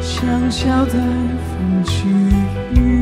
想笑在风起雨。